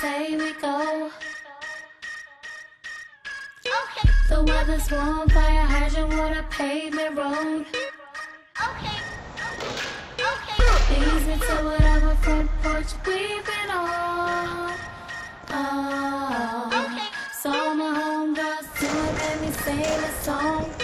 say we go. The weather's warm, fire hydrant, water, pavement road. Easy to whatever front porch we've been on. Oh. So my homegirls do let me sing a song.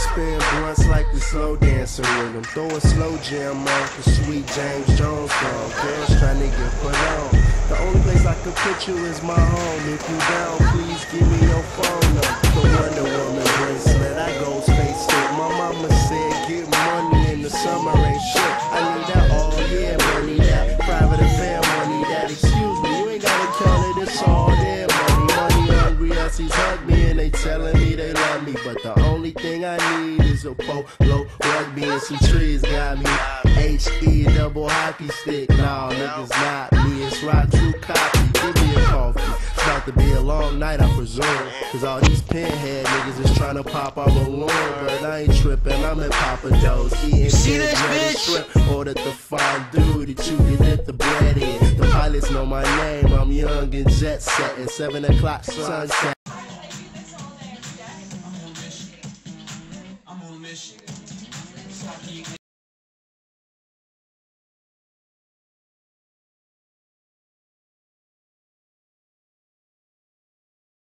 Spin blunts like we slow dancing with them. Throw a slow jam on for sweet James Jones song. Girls trying to get put on. The only place I can put you is my home. If you down, please give me your phone number. The Wonder Woman bracelet, I go space it. My mama said get money in the summer ain't shit. I need that oh all year money, that private affair money, that excuse me, you ain't gotta count it, it's all. Money assies hug me and they telling me they love me, but the only thing I need is a polo rugby and some trees. Got me H E double hockey stick. Nah, niggas not me. It's rock true copy. Give me a coffee. It's about to be a long night, I presume. Cause all these pinhead niggas is trying to pop our balloon. But I ain't tripping. I'm at Papa Joe's eating See fish, this, bitch? shrimp. Ordered the fondue that you can dip the bread in. The pilots know my name. I'm young and jet set. At 7 o'clock sunset.